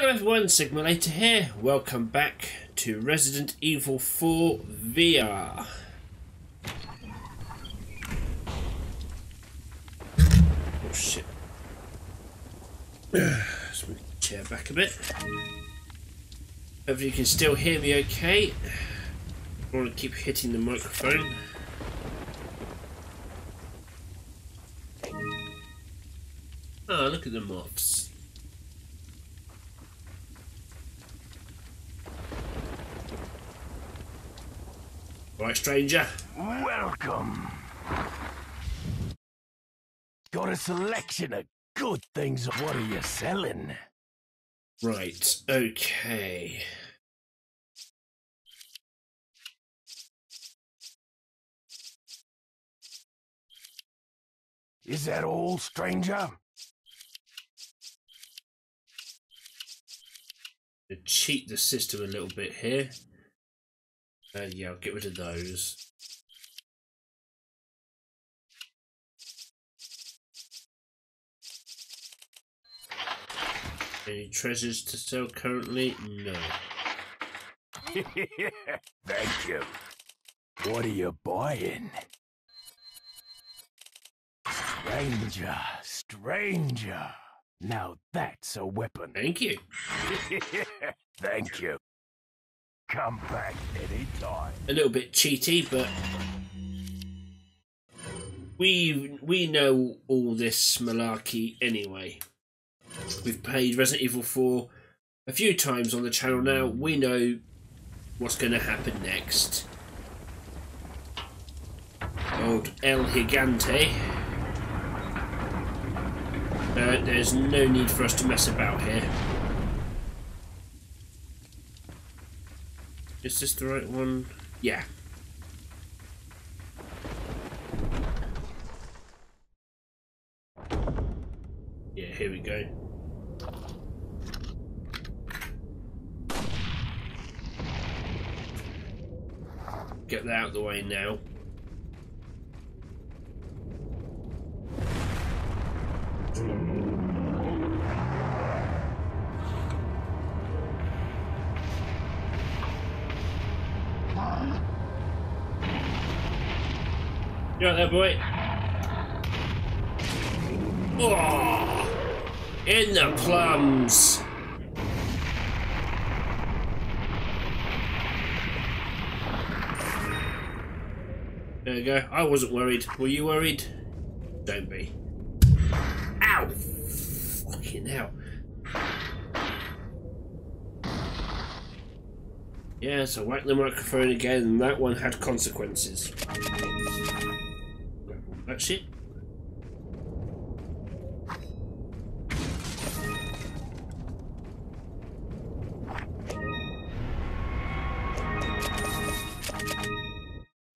Hello everyone, Sigma here. Welcome back to Resident Evil 4 VR. Oh shit. Let's move the chair back a bit. Hopefully you can still hear me okay. I want to keep hitting the microphone. Ah, oh, look at the moths. Right, stranger. Welcome. Got a selection of good things. What are you selling? Right, okay. Is that all, stranger? To cheat the system a little bit here. Uh, yeah, I'll get rid of those. Any treasures to sell currently? No. Thank you. What are you buying? Stranger, stranger. Now that's a weapon. Thank you. Thank you. Come back anytime. A little bit cheaty, but we we know all this malarkey anyway. We've played Resident Evil 4 a few times on the channel now. We know what's going to happen next. Old El Gigante. Uh, there's no need for us to mess about here. Is this the right one? Yeah. Yeah, here we go. Get that out of the way now. Right there, boy? Oh, in the plums. There you go. I wasn't worried. Were you worried? Don't be. Ow! Fucking hell. Yeah, so whack the microphone again, and that one had consequences.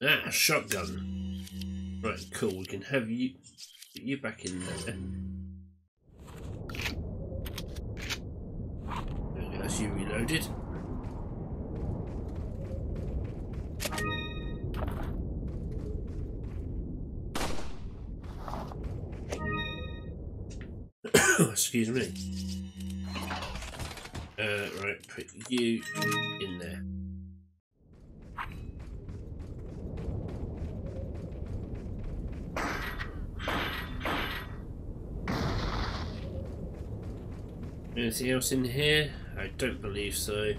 Ah, shotgun. Right, cool. We can have you get you back in there. That's you reloaded. Excuse me. Uh, right, put you in there. Anything else in here? I don't believe so.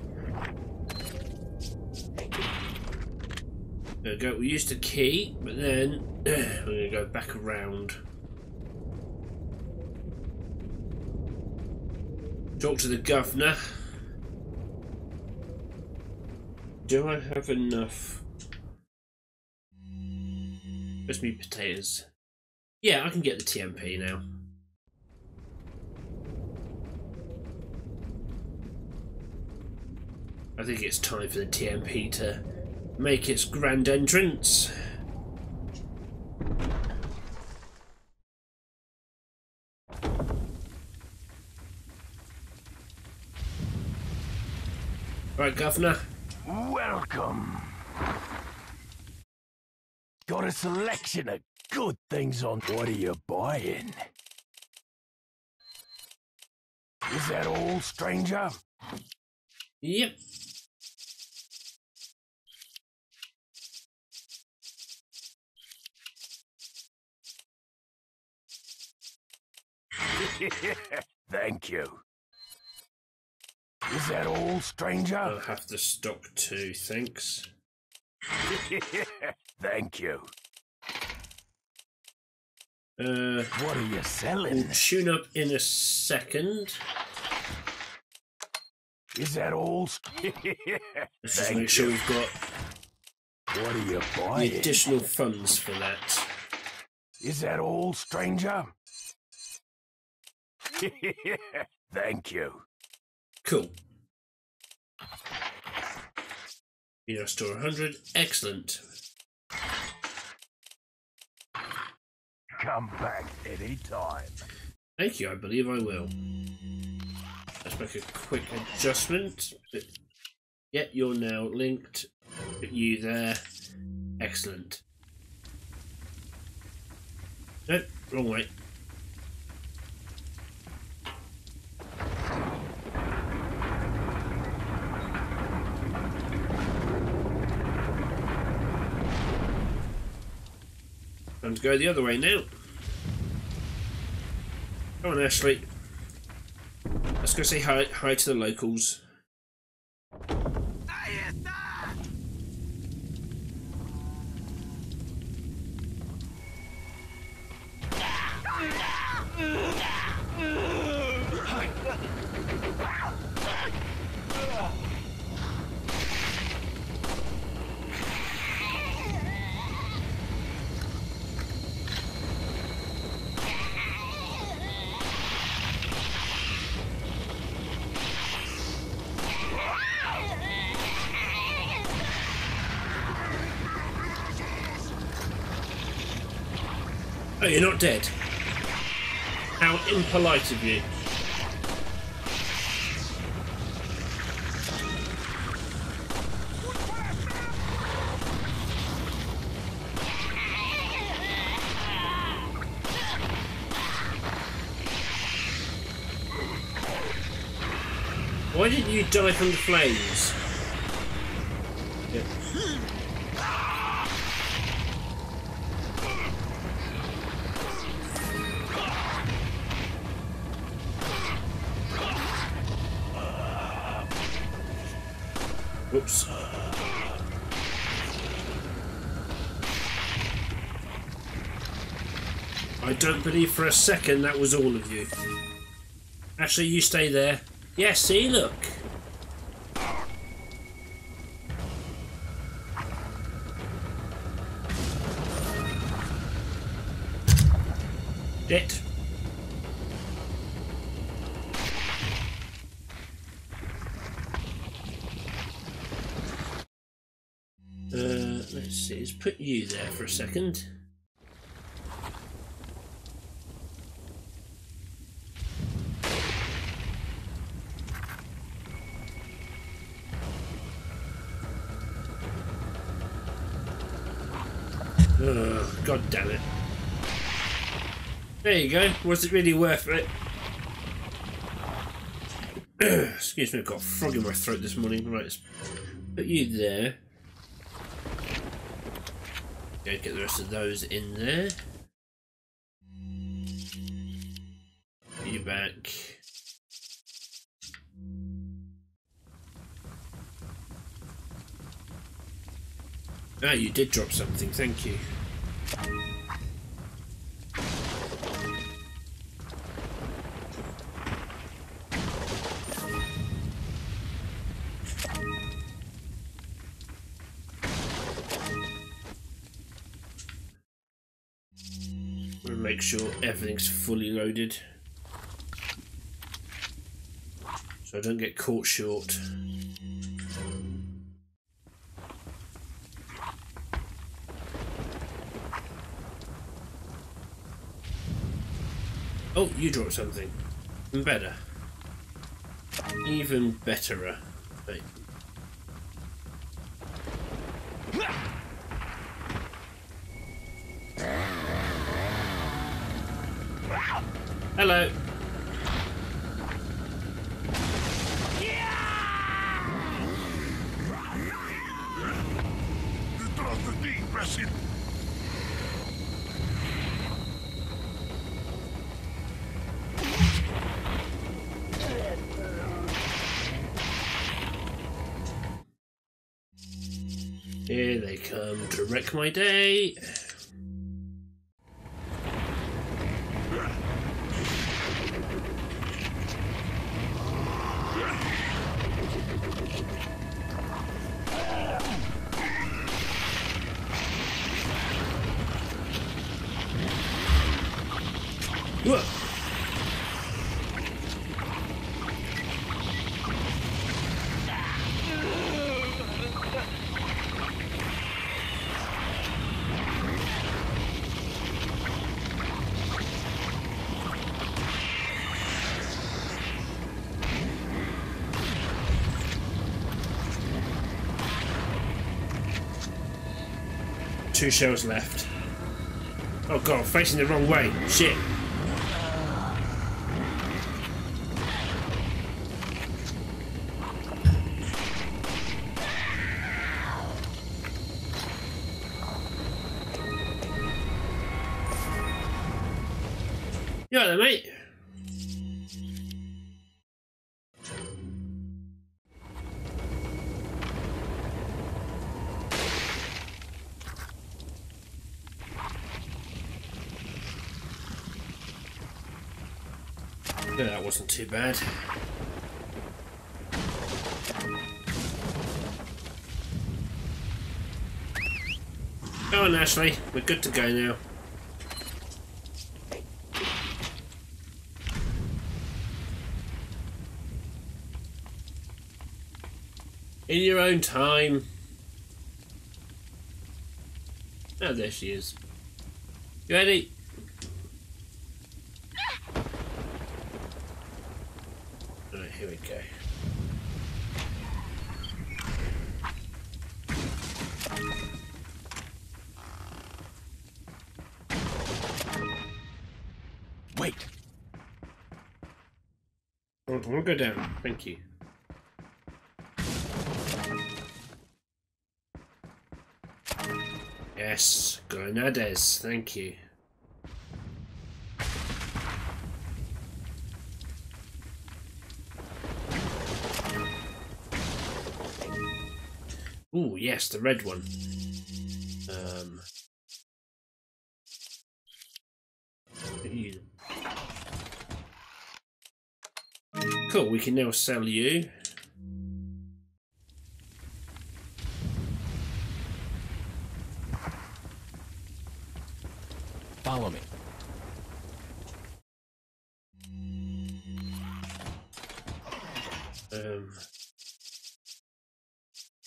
There we go. We used a key, but then we're going to go back around. Talk to the governor. Do I have enough? Just me potatoes. Yeah, I can get the TMP now. I think it's time for the TMP to make its grand entrance. Right, Governor. Welcome. Got a selection of good things on. What are you buying? Is that all, stranger? Yep. Thank you. Is that all, stranger? I'll have to stock two, thanks. Thank you. Uh, What are you selling? we'll tune up in a second. Is that all? Let's just make sure we've got What are you buying? the buying? additional funds for that. Is that all, stranger? Thank you. Cool. You know, store 100. Excellent. Come back anytime. Thank you, I believe I will. Let's make a quick adjustment. Yep, you're now linked. Put you there. Excellent. Nope, wrong way. Time to go the other way now. Come on, Ashley. Let's go say hi, hi to the locals. Oh, you're not dead. How impolite of you. Why didn't you die from the flames? Whoops. I don't believe for a second that was all of you. Actually, you stay there. Yeah, see, look. Put you there for a second. God damn it. There you go. Was it really worth it? Excuse me, I've got a frog in my throat this morning. Right, put you there. Go get the rest of those in there. You back. Ah, you did drop something, thank you. Everything's fully loaded. So I don't get caught short. Oh, you dropped something. Even better. Even betterer. Hello. Here they come to wreck my day. Two shells left. Oh god, facing the wrong way. Shit. Wasn't too bad. Go on, Ashley. We're good to go now. In your own time. Oh, there she is. You ready? Here we go. Wait! Oh, I'll, I'll go down. Thank you. Yes, Grenades. Thank you. Yes, the red one. Um. Cool. We can now sell you.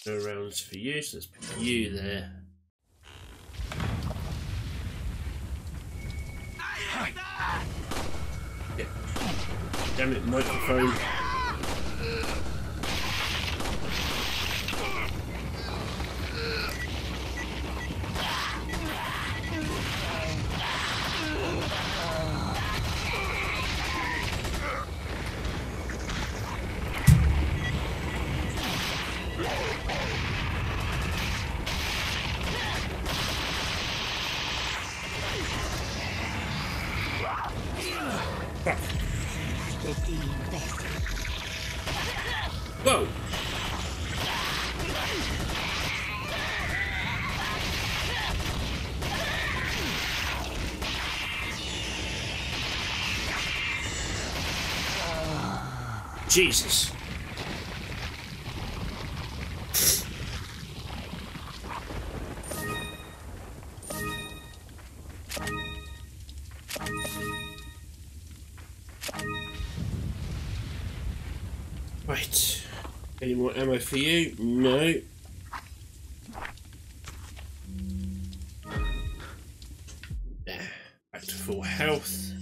Rounds for you, so let's put you there. Damn it, microphone. Whoa! Jesus. Right. Any more ammo for you? No. There. Back to full health.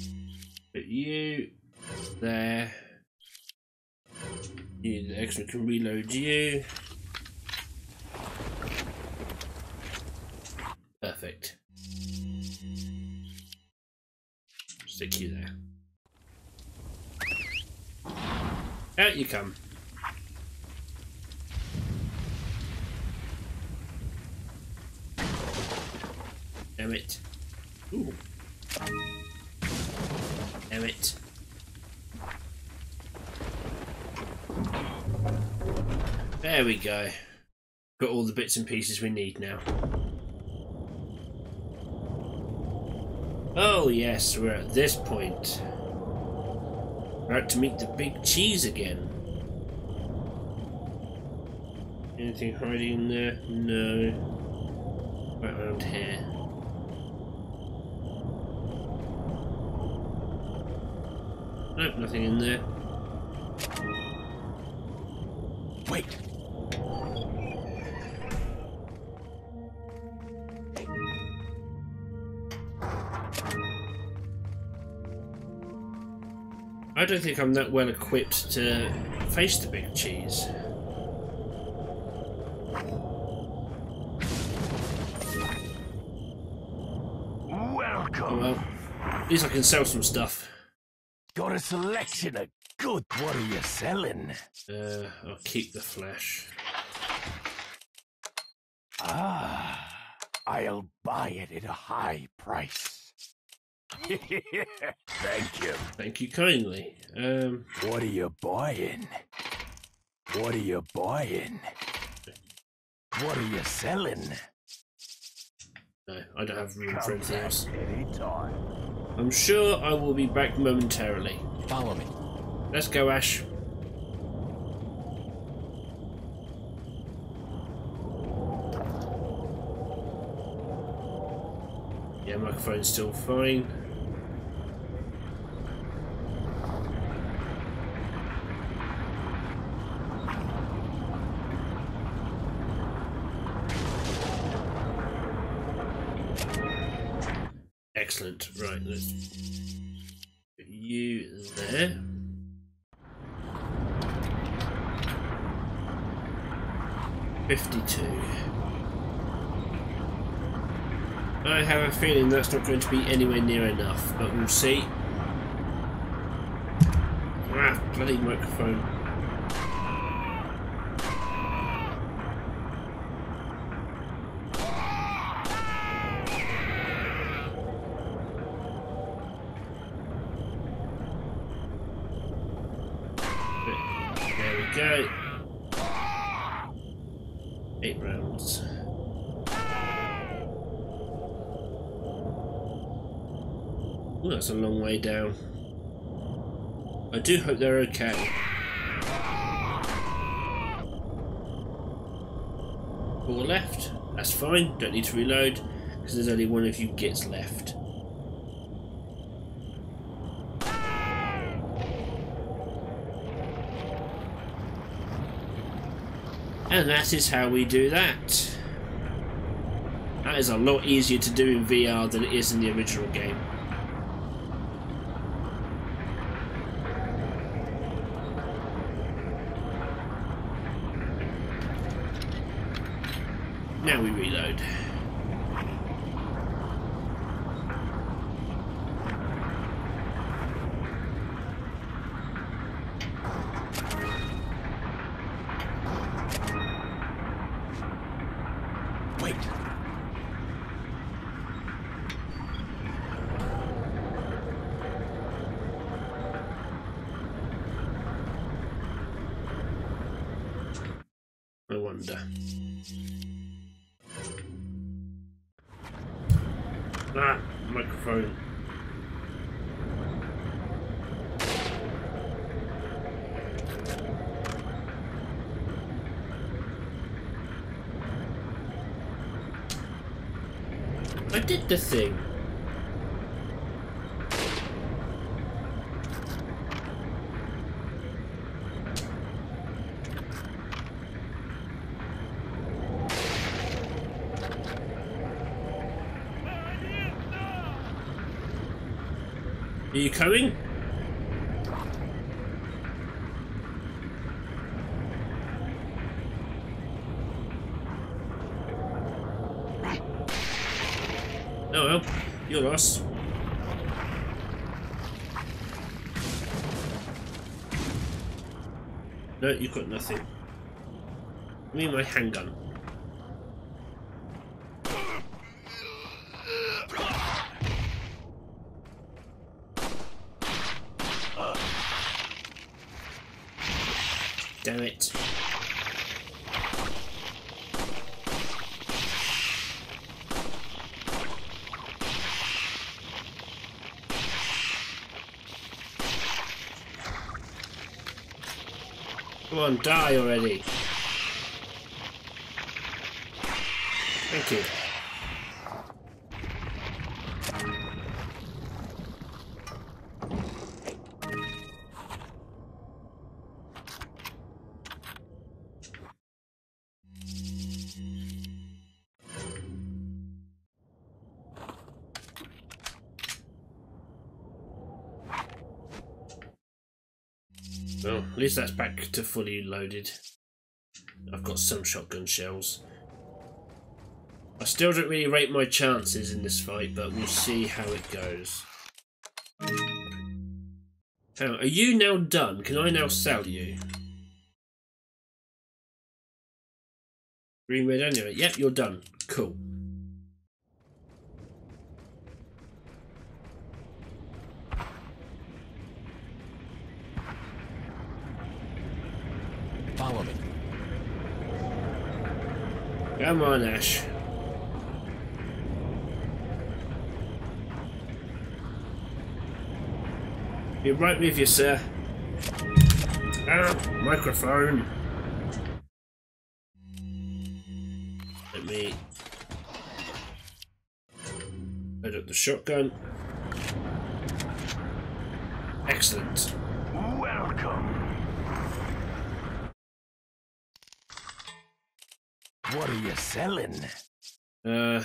But you there. You the extra can reload you. We go. Got all the bits and pieces we need now. Oh yes, we're at this point. We're out to meet the big cheese again. Anything hiding in there? No. Right around here. Nope, nothing in there. Wait. Don't think I'm that well equipped to face the big cheese. Welcome. well, at least I can sell some stuff. Got a selection of good. What are you selling? Uh, I'll keep the flesh. Ah, I'll buy it at a high price. Thank you. Thank you kindly. Um, What are you buying? What are you buying? What are you selling? no, I don't have room for anything else. Anytime. I'm sure I will be back momentarily. Follow me. Let's go, Ash. Yeah, microphone's still fine. Excellent. Right, let's put you there. Fifty-two. I have a feeling that's not going to be anywhere near enough, but we'll see. Ah, bloody microphone. There we go. Eight rounds. Ooh, that's a long way down. I do hope they're okay. Four left. That's fine. Don't need to reload because there's only one of you gets left. And that is how we do that. That is a lot easier to do in VR than it is in the original game. We reload. Wait. I wonder. Ah, microphone. I did the thing. Are you coming? Oh well, No, you've got nothing. Give me my handgun. Damn it. Come on, die already. Thank you. Least that's back to fully loaded. I've got some shotgun shells. I still don't really rate my chances in this fight, but we'll see how it goes. How are you now done? Can I now sell you? Green red anyway. Yep, you're done. Cool. Follow me. Come on, Ash. Be right with you, sir. Ah, microphone. Let me load up the shotgun. Excellent. Welcome. What are you selling? Uh,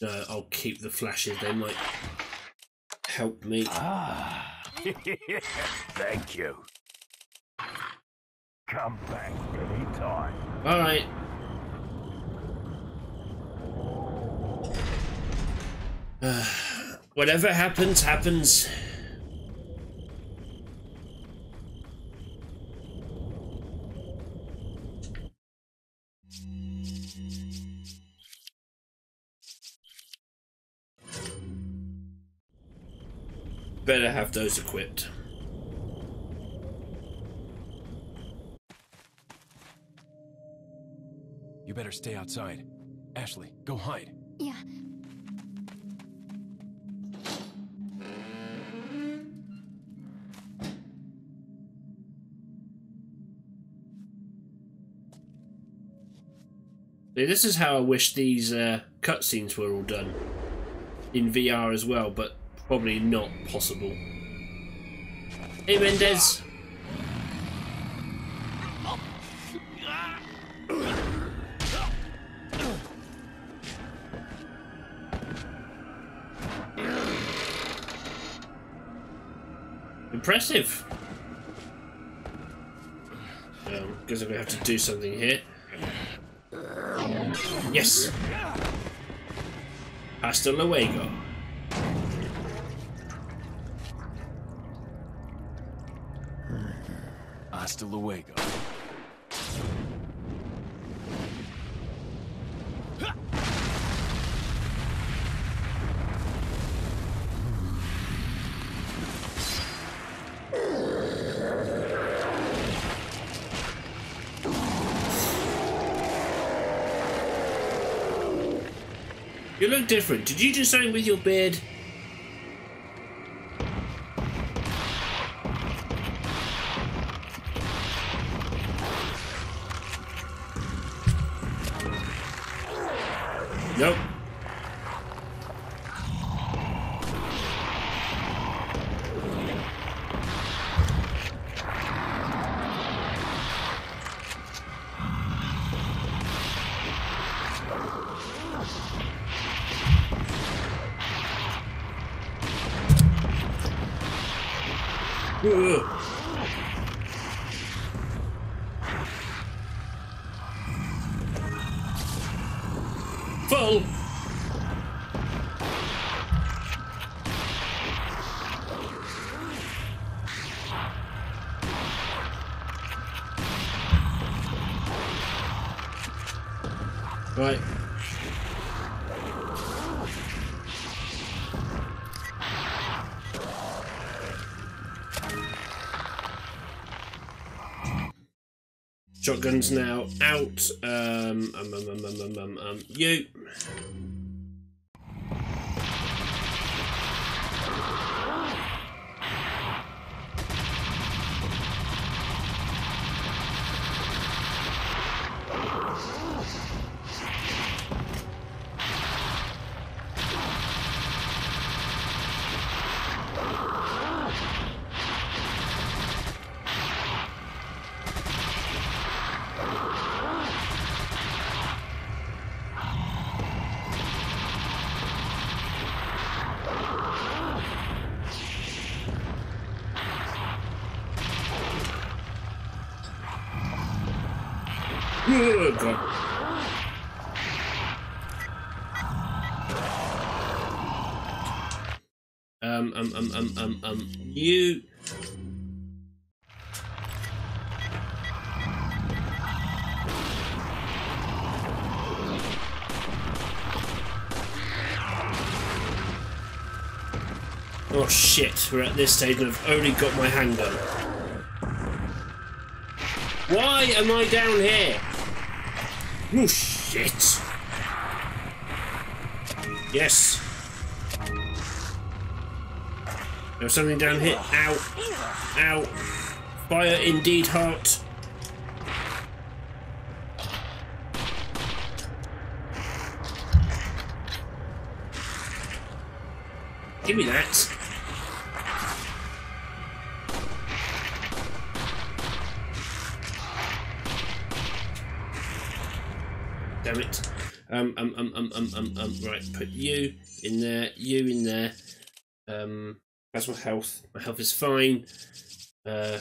no, I'll keep the flashes. They might help me. Ah. Thank you. Come back anytime. All right. Uh, whatever happens, happens. Better have those equipped. You better stay outside. Ashley, go hide. Yeah. See, this is how I wish these uh, cutscenes were all done in VR as well, but probably not possible. Hey Mendez! Impressive! Um, guess I'm gonna have to do something here. Yes! Hasta luego. Hasta luego. You look different. Did you do something with your beard? Ugh. Shotgun's now out. Um, um, um, um, um, um, um, um, you. Um, um, um, you. Oh shit, we're at this stage and I've only got my handgun. Why am I down here? Oh shit. Yes. There's something down here. Ow. Ow. Fire indeed heart. Give me that. Damn it. Um, um, um, um, um, um, um, right, put you in there, you in there. Um, that's my health. My health is fine. Uh,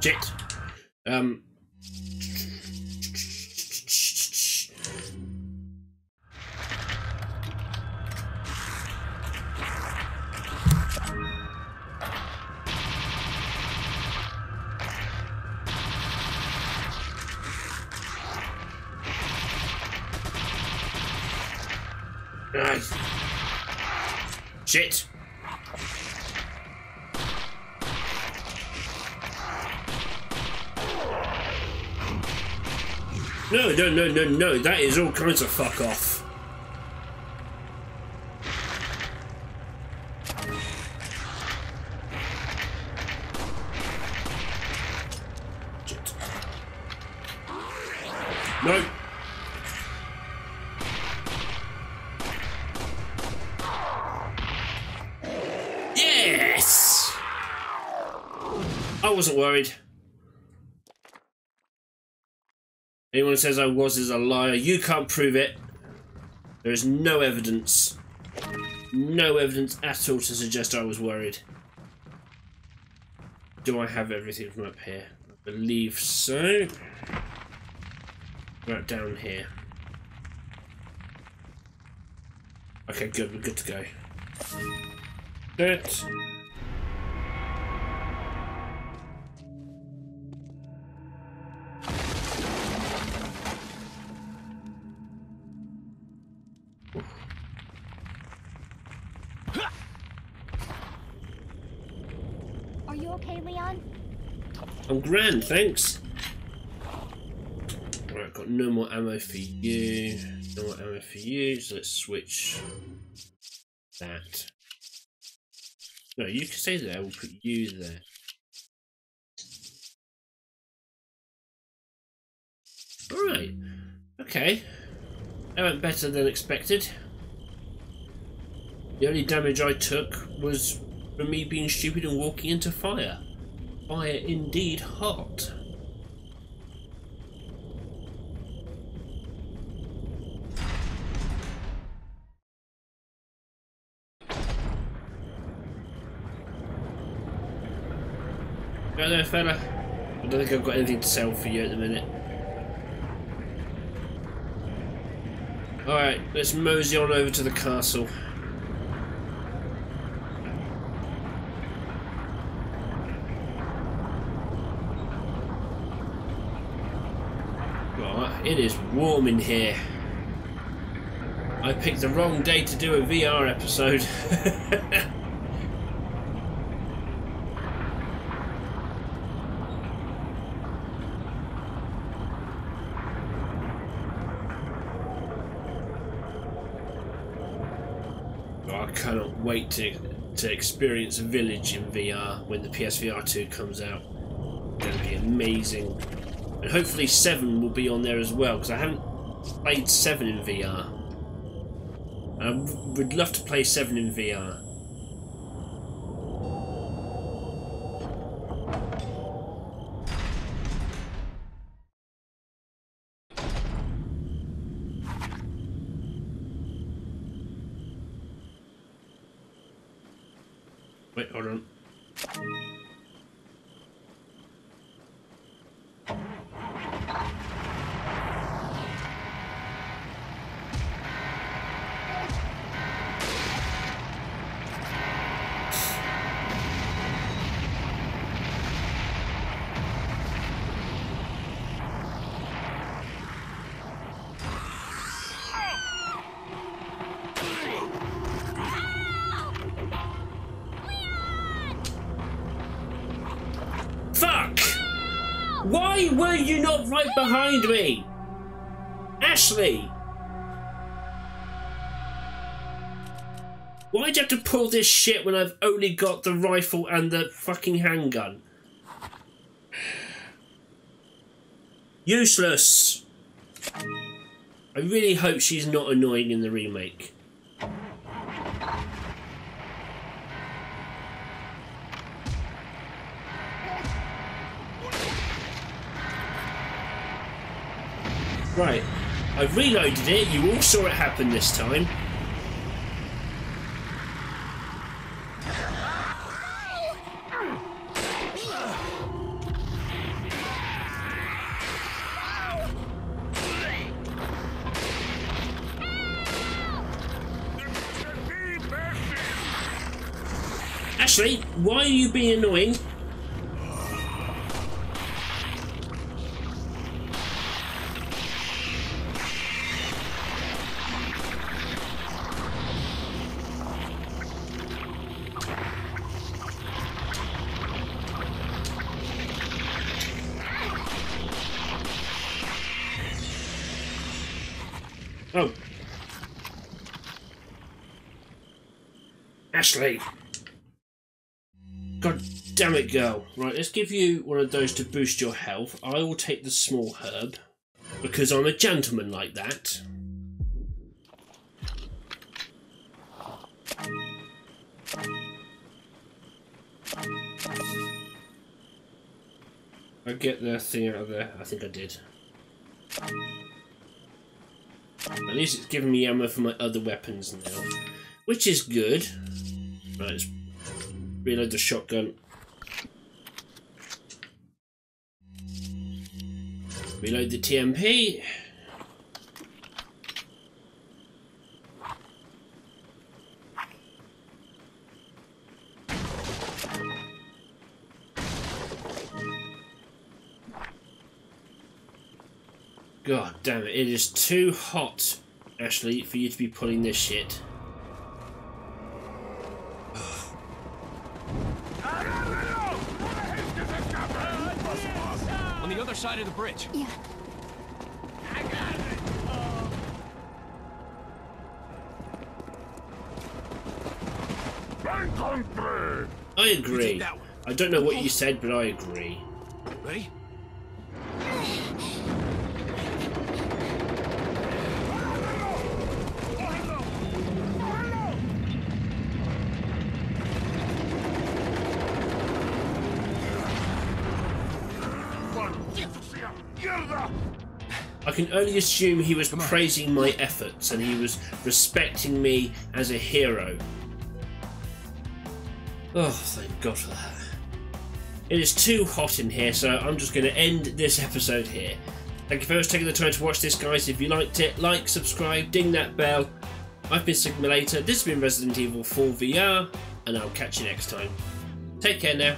shit. Um, Nice. Shit. No, no, no, no, no. That is all kinds of fuck off. Wasn't worried. Anyone who says I was is a liar. You can't prove it. There is no evidence. No evidence at all to suggest I was worried. Do I have everything from up here? I believe so. Right down here. Okay, good. We're good to go. Good. Grand, thanks. Right, got no more ammo for you. No more ammo for you, so let's switch that. No, you can stay there, we'll put you there. Alright, okay. That went better than expected. The only damage I took was from me being stupid and walking into fire. Fire indeed hot. Right there, fella. I don't think I've got anything to sell for you at the minute. Alright, let's mosey on over to the castle. Oh, it is warm in here. I picked the wrong day to do a VR episode. Oh, I cannot wait to to experience a Village in VR when the PSVR 2 comes out. It's going to be amazing. And hopefully 7 will be on there as well, because I haven't played 7 in VR. I would love to play 7 in VR. Wait, hold on. Fuck! Why were you not right behind me? Ashley! Why'd you have to pull this shit when I've only got the rifle and the fucking handgun? Useless! I really hope she's not annoying in the remake. Right. I've reloaded it. You all saw it happen this time. Ashley, why are you being annoying? God damn it, girl. Right, let's give you one of those to boost your health. I will take the small herb. Because I'm a gentleman like that. I get the thing out of there. I think I did. At least it's giving me ammo for my other weapons now. Which is good. Right, let's reload the shotgun. Reload the TMP. God damn it, it is too hot, Ashley, for you to be pulling this shit. Side of the bridge. Yeah. I oh. agree. that one. I don't know what you said, but I agree. Ready? Only assume he was praising my efforts and he was respecting me as a hero. Oh, thank God for that. It is too hot in here, so I'm just going to end this episode here. Thank you very much for taking the time to watch this, guys. If you liked it, like, subscribe, ding that bell. I've been Sigma Later, this has been Resident Evil 4 VR, and I'll catch you next time. Take care now.